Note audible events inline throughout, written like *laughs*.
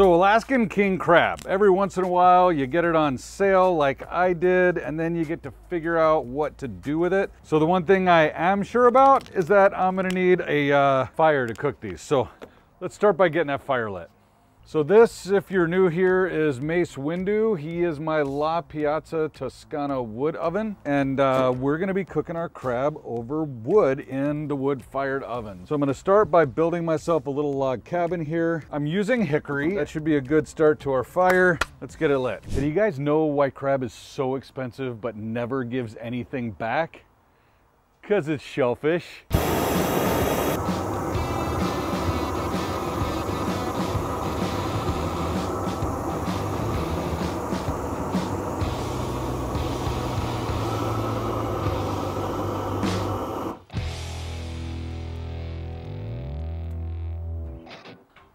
So Alaskan king crab, every once in a while you get it on sale like I did and then you get to figure out what to do with it. So the one thing I am sure about is that I'm gonna need a uh, fire to cook these. So let's start by getting that fire lit. So this, if you're new here, is Mace Windu. He is my La Piazza Toscana wood oven. And uh, we're gonna be cooking our crab over wood in the wood-fired oven. So I'm gonna start by building myself a little log cabin here. I'm using hickory. That should be a good start to our fire. Let's get it lit. Do you guys know why crab is so expensive but never gives anything back? Because it's shellfish.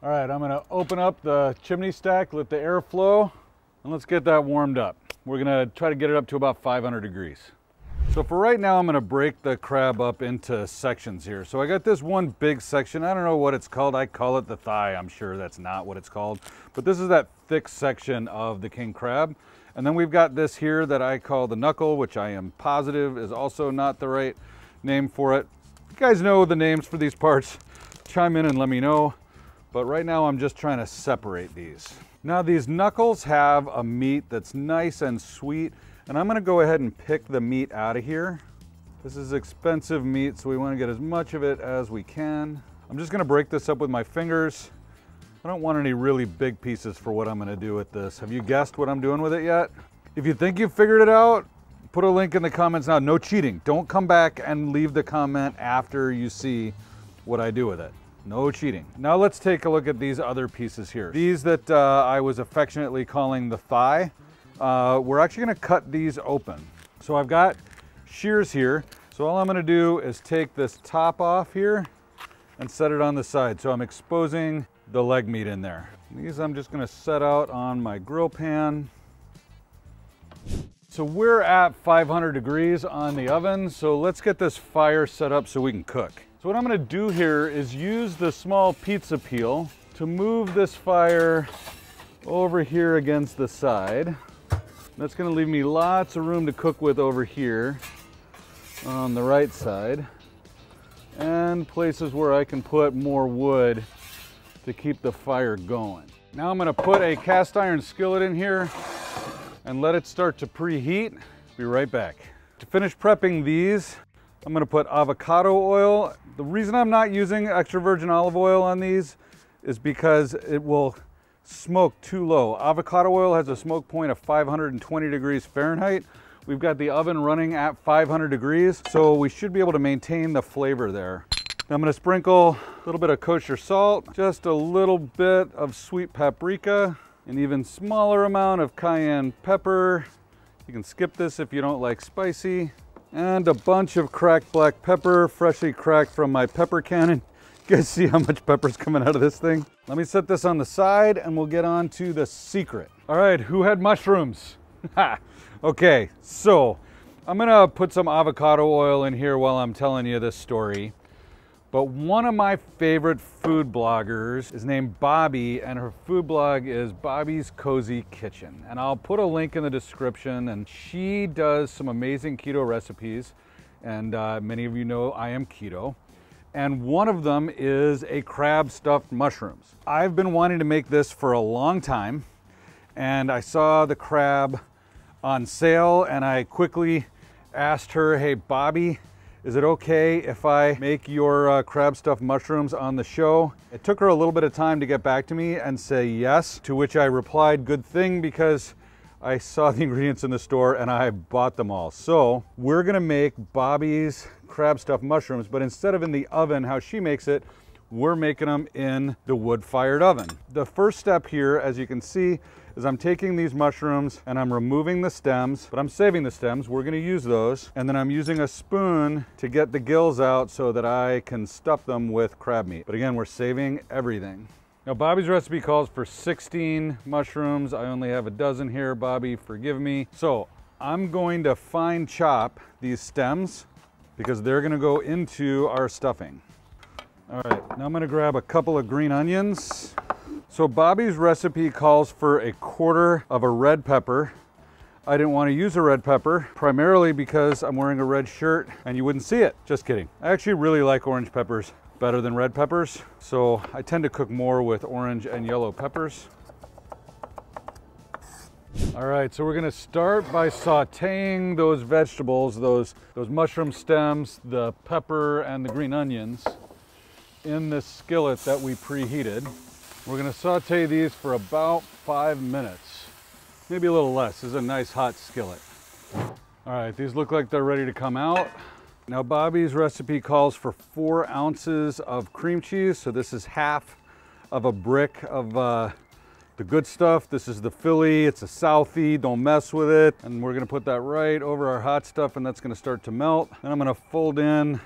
All right, I'm gonna open up the chimney stack, let the air flow, and let's get that warmed up. We're gonna try to get it up to about 500 degrees. So for right now, I'm gonna break the crab up into sections here. So I got this one big section. I don't know what it's called. I call it the thigh. I'm sure that's not what it's called. But this is that thick section of the king crab. And then we've got this here that I call the knuckle, which I am positive is also not the right name for it. you guys know the names for these parts, chime in and let me know but right now I'm just trying to separate these. Now these knuckles have a meat that's nice and sweet, and I'm gonna go ahead and pick the meat out of here. This is expensive meat, so we wanna get as much of it as we can. I'm just gonna break this up with my fingers. I don't want any really big pieces for what I'm gonna do with this. Have you guessed what I'm doing with it yet? If you think you've figured it out, put a link in the comments now. No cheating. Don't come back and leave the comment after you see what I do with it. No cheating. Now let's take a look at these other pieces here. These that uh, I was affectionately calling the thigh, uh, we're actually gonna cut these open. So I've got shears here. So all I'm gonna do is take this top off here and set it on the side. So I'm exposing the leg meat in there. These I'm just gonna set out on my grill pan. So we're at 500 degrees on the oven. So let's get this fire set up so we can cook. So what I'm gonna do here is use the small pizza peel to move this fire over here against the side. That's gonna leave me lots of room to cook with over here on the right side and places where I can put more wood to keep the fire going. Now I'm gonna put a cast iron skillet in here and let it start to preheat. Be right back. To finish prepping these, I'm gonna put avocado oil. The reason I'm not using extra virgin olive oil on these is because it will smoke too low. Avocado oil has a smoke point of 520 degrees Fahrenheit. We've got the oven running at 500 degrees, so we should be able to maintain the flavor there. I'm gonna sprinkle a little bit of kosher salt, just a little bit of sweet paprika, an even smaller amount of cayenne pepper. You can skip this if you don't like spicy and a bunch of cracked black pepper, freshly cracked from my pepper cannon. You *laughs* guys see how much pepper's coming out of this thing? Let me set this on the side and we'll get on to the secret. All right, who had mushrooms? *laughs* okay, so I'm gonna put some avocado oil in here while I'm telling you this story. But one of my favorite food bloggers is named Bobbi, and her food blog is Bobbi's Kozy Kitchen. And I'll put a link in the description. And she does some amazing keto recipes. And uh, many of you know I am keto. And one of them is a crab stuffed mushrooms. I've been wanting to make this for a long time. And I saw the crab on sale, and I quickly asked her, hey, Bobbi, is it okay if I make your uh, crab stuffed mushrooms on the show? It took her a little bit of time to get back to me and say yes, to which I replied, good thing, because I saw the ingredients in the store and I bought them all. So we're gonna make Bobbi's crab stuffed mushrooms, but instead of in the oven, how she makes it, we're making them in the wood-fired oven. The first step here, as you can see, is I'm taking these mushrooms and I'm removing the stems, but I'm saving the stems. We're gonna use those. And then I'm using a spoon to get the gills out so that I can stuff them with crab meat. But again, we're saving everything. Now Bobbi's recipe calls for 16 mushrooms. I only have a dozen here, Bobbi, forgive me. So I'm going to fine chop these stems because they're gonna go into our stuffing. All right, now I'm gonna grab a couple of green onions. So Bobbi's recipe calls for a quarter of a red pepper. I didn't want to use a red pepper, primarily because I'm wearing a red shirt and you wouldn't see it. Just kidding. I actually really like orange peppers better than red peppers. So I tend to cook more with orange and yellow peppers. All right, so we're gonna start by sauteing those vegetables, those, those mushroom stems, the pepper and the green onions in this skillet that we preheated. We're gonna saute these for about five minutes, maybe a little less. This is a nice hot skillet. All right, these look like they're ready to come out. Now Bobbi's recipe calls for four ounces of cream cheese. So this is half of a brick of uh, the good stuff. This is the Philly, it's a Southie, don't mess with it. And we're gonna put that right over our hot stuff and that's gonna start to melt. And I'm gonna fold in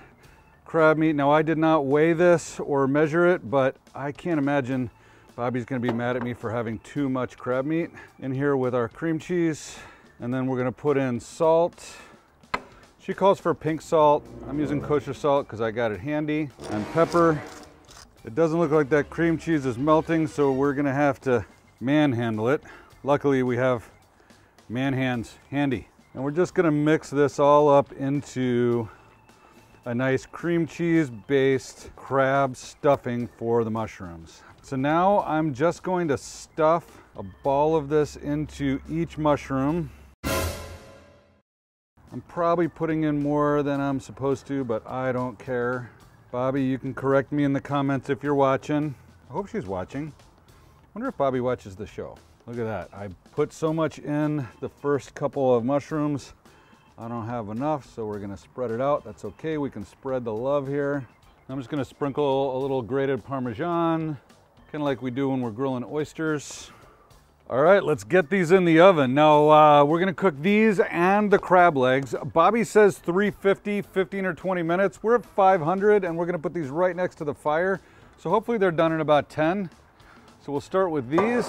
crab meat. Now I did not weigh this or measure it, but I can't imagine Bobbi's gonna be mad at me for having too much crab meat in here with our cream cheese. And then we're gonna put in salt. She calls for pink salt. I'm using kosher salt because I got it handy. And pepper. It doesn't look like that cream cheese is melting, so we're gonna have to manhandle it. Luckily we have man hands handy. And we're just gonna mix this all up into a nice cream cheese based crab stuffing for the mushrooms. So now I'm just going to stuff a ball of this into each mushroom. I'm probably putting in more than I'm supposed to, but I don't care. Bobbi, you can correct me in the comments if you're watching. I hope she's watching wonder if Bobbi watches the show. Look at that. I put so much in the first couple of mushrooms. I don't have enough, so we're gonna spread it out. That's okay, we can spread the love here. I'm just gonna sprinkle a little grated Parmesan, kind of like we do when we're grilling oysters. All right, let's get these in the oven. Now, uh, we're gonna cook these and the crab legs. Bobbi says 350, 15 or 20 minutes. We're at 500 and we're gonna put these right next to the fire. So hopefully they're done in about 10. So we'll start with these.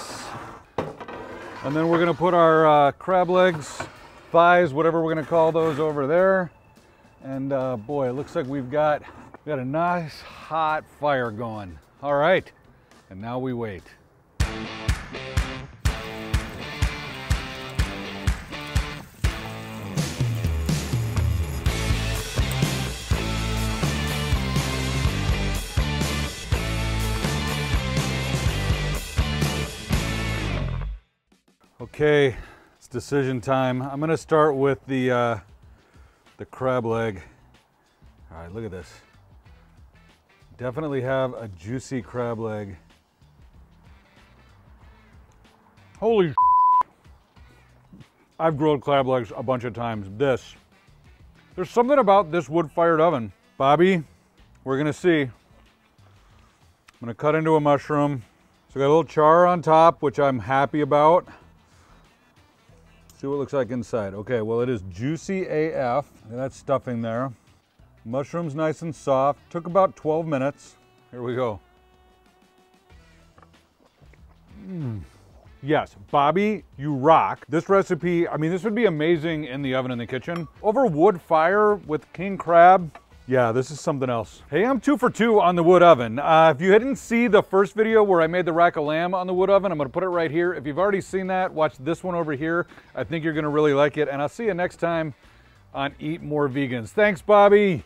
And then we're gonna put our uh, crab legs, thighs, whatever we're gonna call those over there. And uh, boy, it looks like we've got, we've got a nice hot fire going. All right, and now we wait. Okay, decision time. I'm gonna start with the, uh, the crab leg. All right, look at this. Definitely have a juicy crab leg. Holy *laughs* I've grilled crab legs a bunch of times. This, there's something about this wood-fired oven. Bobbi, we're gonna see. I'm gonna cut into a mushroom. So I got a little char on top, which I'm happy about. See what it looks like inside. Okay, well it is juicy AF. That's stuffing there. Mushrooms nice and soft. Took about 12 minutes. Here we go. Mm. Yes, Bobbi, you rock. This recipe, I mean, this would be amazing in the oven in the kitchen. Over wood fire with king crab, yeah, this is something else. Hey, I'm two for two on the wood oven. Uh, if you didn't see the first video where I made the rack of lamb on the wood oven, I'm gonna put it right here. If you've already seen that, watch this one over here. I think you're gonna really like it. And I'll see you next time on Eat More Vegans. Thanks, Bobbi.